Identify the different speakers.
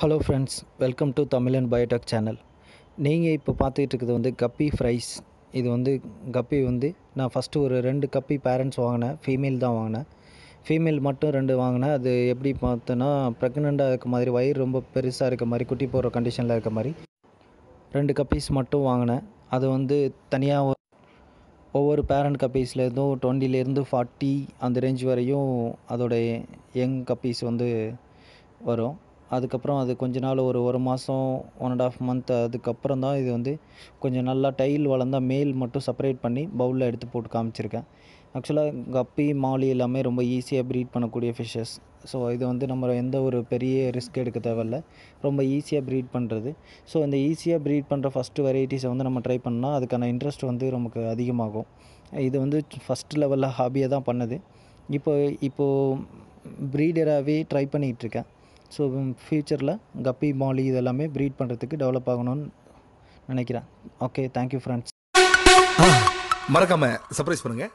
Speaker 1: Hello friends welcome to and biotech channel நீங்கள் இப்போ பார்த்துக்கிட்டு இருக்கிறது வந்து கப்பி ஃப்ரைஸ் இது வந்து கப்பி வந்து நான் ஃபஸ்ட்டு ஒரு ரெண்டு கப்பி பேரண்ட்ஸ் வாங்கினேன் ஃபீமேல் தான் வாங்கினேன். ஃபீமேல் மட்டும் ரெண்டு வாங்கினேன். அது எப்படி பார்த்தோன்னா ப்ரெக்னெண்ட்டாக இருக்க மாதிரி வயிறு ரொம்ப பெருசாக இருக்க மாதிரி குட்டி போடுற கண்டிஷனில் இருக்க மாதிரி ரெண்டு கப்பீஸ் மட்டும் வாங்கினேன். அது வந்து தனியாக ஒவ்வொரு பேரண்ட் கப்பீஸ்லேருந்தும் டுவெண்ட்டிலேருந்து ஃபார்ட்டி அந்த ரேஞ்ச் வரையும் அதோடைய யங் கப்பீஸ் வந்து வரும். அதுக்கப்புறம் அது கொஞ்ச நாள் ஒரு ஒரு மாதம் ஒன் அண்ட் ஆஃப் மந்த் அதுக்கப்புறம் தான் இது வந்து கொஞ்சம் நல்லா டைல் வளர்ந்தா மேல் மட்டும் செப்பரேட் பண்ணி பவுலில் எடுத்து போட்டு காமிச்சிருக்கேன். ஆக்சுவலாக கப்பி மாலி எல்லாமே ரொம்ப ஈஸியாக ப்ரீட் பண்ணக்கூடிய ஃபிஷ்ஷஸ் ஸோ இது வந்து நம்ம எந்த ஒரு பெரிய ரிஸ்க் எடுக்க தேவையில்ல. ரொம்ப ஈஸியாக ப்ரீட் பண்ணுறது ஸோ இந்த ஈஸியாக ப்ரீட் பண்ணுற ஃபஸ்ட்டு வெரைட்டிஸை வந்து நம்ம ட்ரை பண்ணால் அதுக்கான இன்ட்ரெஸ்ட் வந்து நமக்கு அதிகமாகும். இது வந்து ஃபஸ்ட் லெவலில் ஹாபியாக தான் பண்ணுது. இப்போ இப்போது ப்ரீடராகவே ட்ரை பண்ணிகிட்ருக்கேன் ஸோ ஃப்யூச்சரில் கப்பி மாலி இதெல்லாமே ப்ரீட் பண்ணுறதுக்கு டெவலப் ஆகணும்னு நினைக்கிறேன். ஓகே தேங்க்யூ ஃப்ரெண்ட்ஸ்
Speaker 2: மறக்காமல் சர்ப்ரைஸ் பண்ணுங்கள்